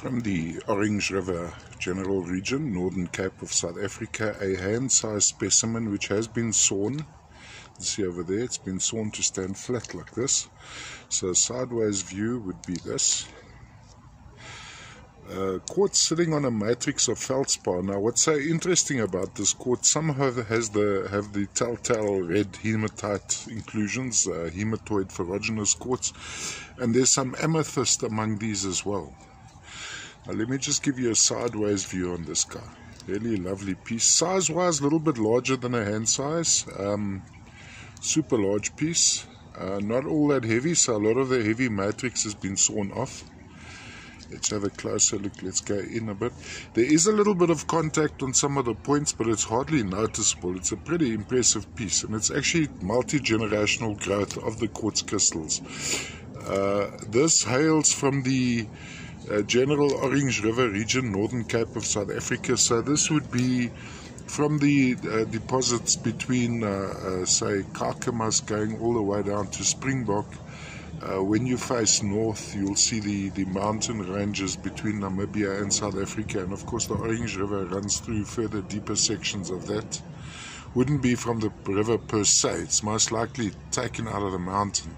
From the Orange River General Region, Northern Cape of South Africa, a hand-sized specimen which has been sawn. See over there, it's been sawn to stand flat like this. So sideways view would be this. Uh, quartz sitting on a matrix of feldspar. Now, what's so interesting about this quartz? Some have has the have the telltale red hematite inclusions, uh, hematoid ferruginous quartz, and there's some amethyst among these as well. Now let me just give you a sideways view on this guy. Really lovely piece. Size-wise, a little bit larger than a hand size. Um, super large piece. Uh, not all that heavy, so a lot of the heavy matrix has been sawn off. Let's have a closer look. Let's go in a bit. There is a little bit of contact on some of the points, but it's hardly noticeable. It's a pretty impressive piece, and it's actually multi-generational growth of the quartz crystals. Uh, this hails from the uh, General Orange River region, Northern Cape of South Africa. So this would be from the uh, deposits between, uh, uh say, Kakamas going all the way down to Springbok. Uh, when you face north, you'll see the, the mountain ranges between Namibia and South Africa. And of course, the Orange River runs through further deeper sections of that. Wouldn't be from the river per se, it's most likely taken out of the mountain.